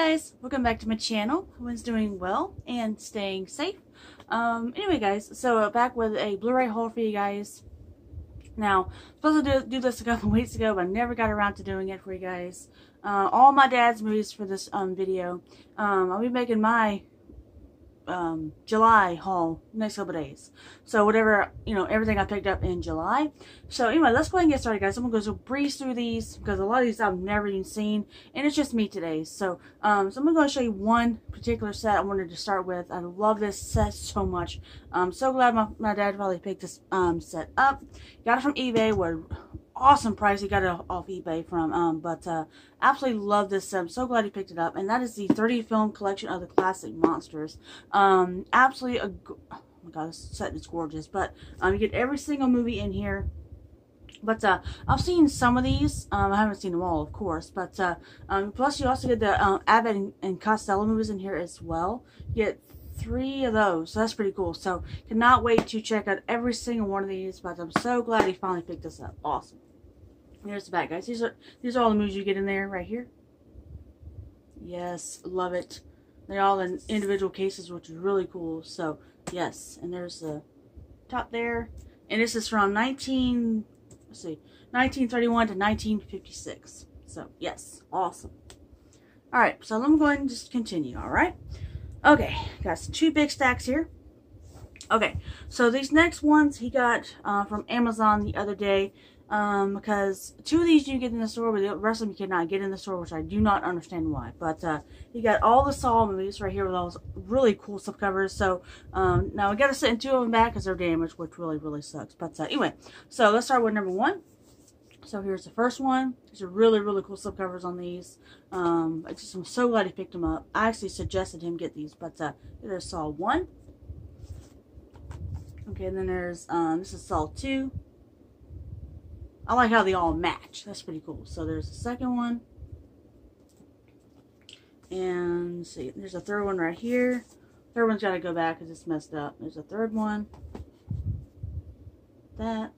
guys, welcome back to my channel. Everyone's doing well and staying safe. Um, anyway guys, so uh, back with a Blu-ray haul for you guys. Now, supposed to do, do, this a couple weeks ago, but I never got around to doing it for you guys. Uh, all my dad's movies for this um, video. Um, I'll be making my um, July haul next couple days. So whatever, you know, everything I picked up in July. So anyway, let's go ahead and get started, guys. I'm going to go breeze through these because a lot of these I've never even seen. And it's just me today. So, um, so I'm going to show you one particular set I wanted to start with. I love this set so much. I'm so glad my, my dad probably picked this um, set up. Got it from eBay. Where awesome price. He got it off eBay from, um, but uh, absolutely love this. I'm so glad he picked it up. And that is the 30 film collection of the classic monsters. Um, absolutely, a, oh my god, this set is gorgeous. But um, you get every single movie in here. But uh, I've seen some of these. Um, I haven't seen them all, of course. But uh, um, plus, you also get the um, Abbott and, and Costello movies in here as well. You get three of those. So that's pretty cool. So cannot wait to check out every single one of these. But I'm so glad he finally picked this up. Awesome. Here's the back, guys. These are these are all the moves you get in there right here. Yes, love it. They're all in individual cases, which is really cool. So, yes. And there's the top there. And this is from 19, let's see, 1931 to 1956. So, yes, awesome. All right, so let me go ahead and just continue, all right? Okay, got two big stacks here. Okay, so these next ones he got uh, from Amazon the other day. Um, because two of these you get in the store, but the rest of them you cannot get in the store, which I do not understand why. But uh, you got all the Saw movies right here with all those really cool stuff covers. So um, now we got to send two of them back because they're damaged, which really, really sucks. But uh, anyway, so let's start with number one. So here's the first one. These are really, really cool slip covers on these. Um, I just, I'm so glad he picked them up. I actually suggested him get these, but uh, there's Saw 1. Okay, and then there's, um, this is Saw 2. I like how they all match. That's pretty cool. So there's the second one. And see, there's a third one right here. Third one's got to go back because it's messed up. There's a third one. That.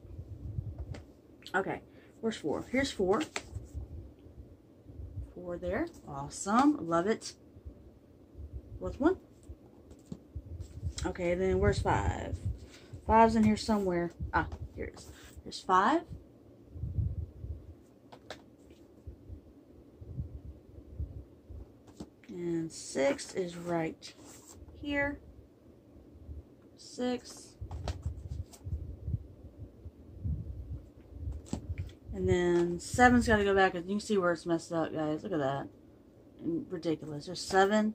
Okay, where's four? Here's four. Four there. Awesome. Love it. Fourth one. Okay, then where's five? Five's in here somewhere. Ah, here it is. Five. And six is right here. Six. And then seven's got to go back. You can see where it's messed up, guys. Look at that. Ridiculous. There's seven.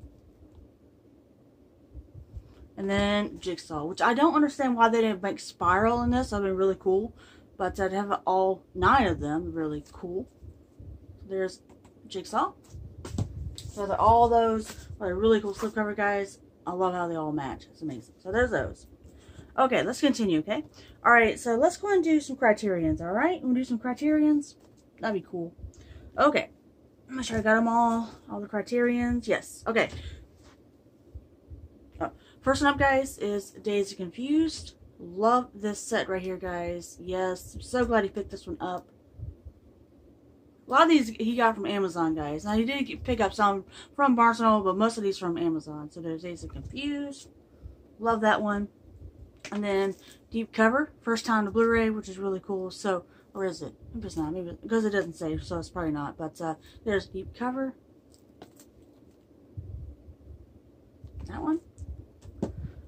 And then Jigsaw, which I don't understand why they didn't make Spiral in this. That'd been really cool. But I'd have all nine of them. Really cool. There's Jigsaw. So all those are really cool slipcover guys. I love how they all match. It's amazing. So there's those. Okay, let's continue, okay? Alright, so let's go and do some criterions, alright? We'll do some criterions. That'd be cool. Okay. I'm sure I got them all. All the criterions. Yes. Okay. Oh. First one up, guys, is and Confused. Love this set right here, guys. Yes. I'm so glad he picked this one up. A lot of these he got from Amazon, guys. Now, he did pick up some from Barnes & Noble, but most of these from Amazon. So there's Dazed and Confused. Love that one. And then Deep Cover. First time to Blu-ray, which is really cool. So, or is it? Maybe it's not. Maybe because it doesn't say, so it's probably not. But uh, there's Deep Cover. That one.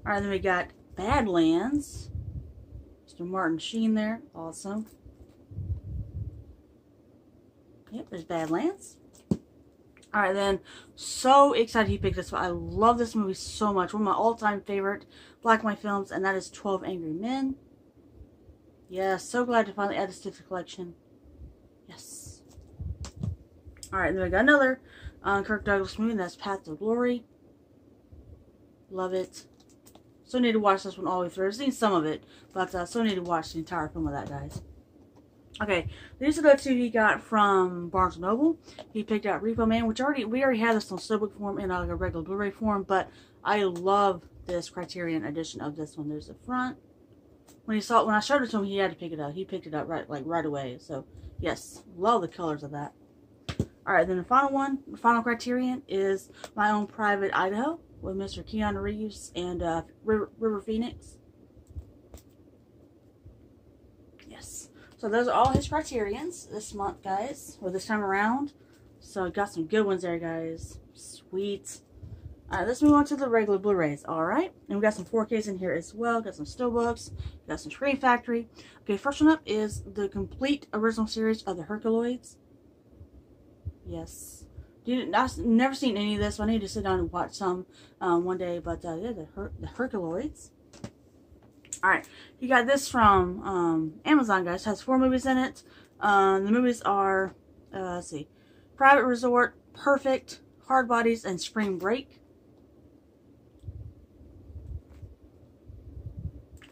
Alright, then we got Badlands. Mr. Martin Sheen there. Awesome. Yep, there's Badlands. Alright then, so excited he picked this one. I love this movie so much. One of my all-time favorite black white films, and that is 12 Angry Men. Yes, so glad to finally add this to the collection. Yes. Alright, and then we got another uh, Kirk Douglas movie, and that's Path to Glory. Love it. So need to watch this one all the way through. I've seen some of it, but uh, so need to watch the entire film of that, guys. Okay, these are the two he got from Barnes & Noble. He picked out Repo Man, which already we already had this on Steelbook form and like a regular Blu-ray form, but I love this Criterion edition of this one. There's the front. When he saw it, when I showed it to him, he had to pick it up. He picked it up right like right away. So yes, love the colors of that. Alright, then the final one, the final criterion is My Own Private Idaho with Mr. Keanu Reeves and uh, River, River Phoenix. Yes. So those are all his criterions this month, guys, or this time around. So I got some good ones there, guys. Sweet. Alright, let's move on to the regular Blu-rays, alright? And we got some 4Ks in here as well. Got some Steelbooks. Got some Scream Factory. Okay, first one up is the complete original series of the Herculoids. Yes. Dude, I've never seen any of this. So I need to sit down and watch some um, one day. But uh, yeah, the, Her the Herculoids. Alright, you got this from um, Amazon, guys. It has four movies in it. Um, the movies are, uh, let's see, Private Resort, Perfect, Hard Bodies, and Spring Break.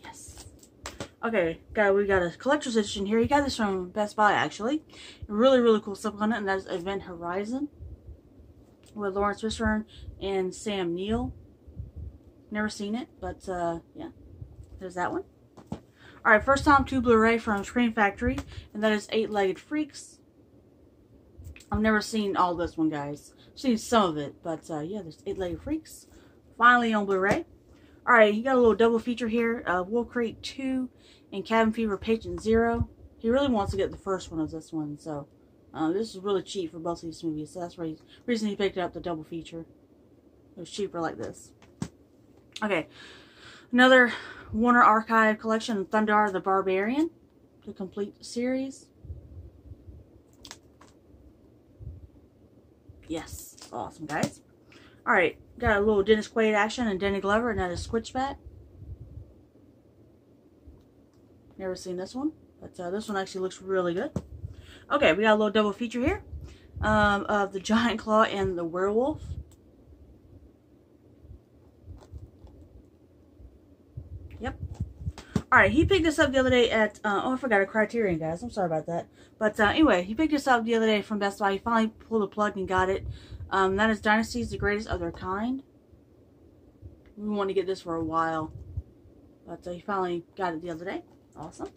Yes. Okay, got we got a collector's edition here. You got this from Best Buy, actually. Really, really cool stuff on it, and that's Event Horizon with Laurence Fishburne and Sam Neill. Never seen it, but uh, yeah, there's that one. All right, first time to Blu-ray from Scream Factory, and that is Eight-Legged Freaks. I've never seen all this one, guys. I've seen some of it, but uh, yeah, there's Eight-Legged Freaks. Finally on Blu-ray. Alright, you got a little double feature here. Uh, Wolf Creek 2 and Cabin Fever Patient Zero. He really wants to get the first one of this one, so uh, this is really cheap for both of these movies. So that's the reason he picked up the double feature. It was cheaper like this. Okay, another Warner Archive collection, Thundarr the Barbarian, the complete series. Yes, awesome, guys. Alright, got a little Dennis Quaid action and Danny Glover, is Switchback. Never seen this one, but uh, this one actually looks really good. Okay, we got a little double feature here um, of the Giant Claw and the Werewolf. Yep. Alright, he picked this up the other day at, uh, oh, I forgot a Criterion, guys. I'm sorry about that. But uh, anyway, he picked this up the other day from Best Buy. He finally pulled the plug and got it. Um, that is Dynasties, the greatest of their kind. We want to get this for a while. But uh, he finally got it the other day. Awesome.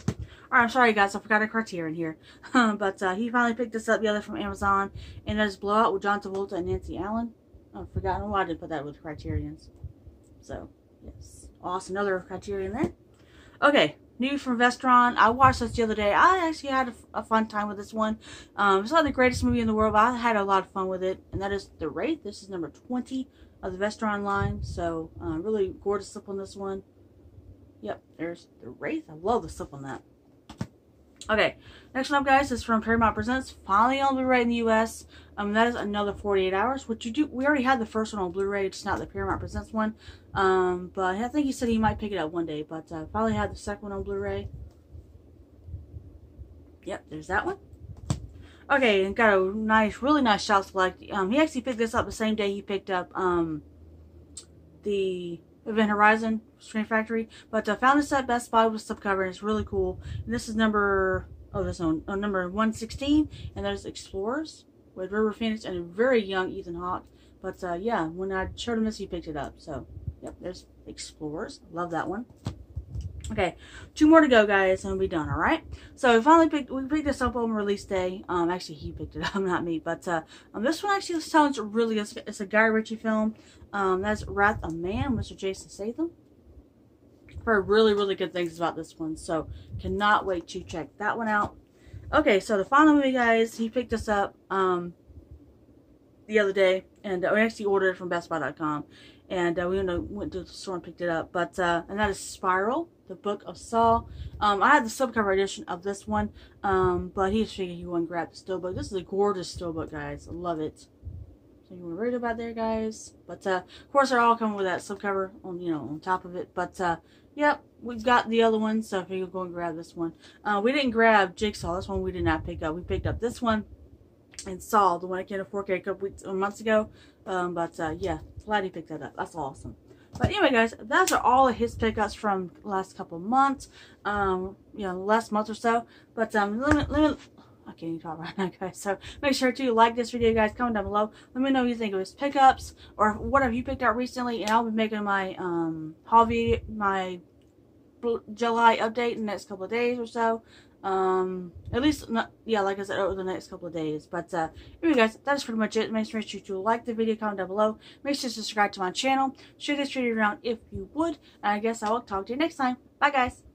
Alright, I'm sorry guys, I forgot a Criterion here. but uh, he finally picked this up the other from Amazon. And that is Blowout with John Travolta and Nancy Allen. I've forgotten why I didn't put that with Criterions. So, yes. Awesome. Another Criterion there. Okay, New from Vestron. I watched this the other day. I actually had a, a fun time with this one. Um, it's not the greatest movie in the world, but I had a lot of fun with it. And that is The Wraith. This is number 20 of the Vestron line. So, uh, really gorgeous slip on this one. Yep, there's The Wraith. I love the slip on that. Okay, next one up, guys, is from Paramount Presents. Finally on Blu-ray in the U.S. Um, that is another 48 hours, which you do. We already had the first one on Blu-ray, it's not the Paramount Presents one. Um, but I think he said he might pick it up one day. But uh, finally had the second one on Blu-ray. Yep, there's that one. Okay, and got a nice, really nice Shout Select. Um, he actually picked this up the same day he picked up um, the Event Horizon Scream Factory. But I uh, found this at Best Buy with slipcover and it's really cool. And this is number, oh, this one, oh, number 116. And there's Explorers with River Phoenix and a very young Ethan Hawke. But uh, yeah, when I showed him this, he picked it up. So, yep, there's Explorers. Love that one. Okay, two more to go, guys, and we'll be done, all right? So we finally picked, we picked this up on release day. Um, actually, he picked it up, not me. But uh, um, this one actually sounds really good. It's a Guy Ritchie film. Um, that's Wrath of Man, Mr. Jason Statham. Heard really, really good things about this one, so cannot wait to check that one out. Okay, so the final movie, guys, he picked us up um, the other day, and uh, we actually ordered it from BestBuy.com, and uh, we went to the store and picked it up. But uh, and that is Spiral, the Book of Saw. Um, I had the slipcover edition of this one, um, but he just figured he wouldn't grab the steelbook. This is a gorgeous steelbook, guys. I love it. So you to read about there, guys. But uh, of course, they're all coming with that slipcover on you know on top of it. But uh, Yep, we've got the other one, so if you go and grab this one. Uh, we didn't grab Jigsaw. This one we did not pick up. We picked up this one and Saul, the one I to 4K a couple weeks, or months ago. Um, but uh, yeah, glad he picked that up. That's awesome. But anyway, guys, those are all of his pickups from last couple months. Um, you know, last month or so. But um, let me, let me, I can't even talk right now, guys. So make sure to like this video, guys. Comment down below. Let me know what you think of his pickups or what have you picked out recently. And I'll be making my um haul video, my July update in the next couple of days or so. Um, at least, not, yeah, like I said, over the next couple of days. But, uh, anyway, guys, that's pretty much it. Make sure to like the video, comment down below. Make sure to subscribe to my channel. Share this video around if you would. And I guess I will talk to you next time. Bye, guys.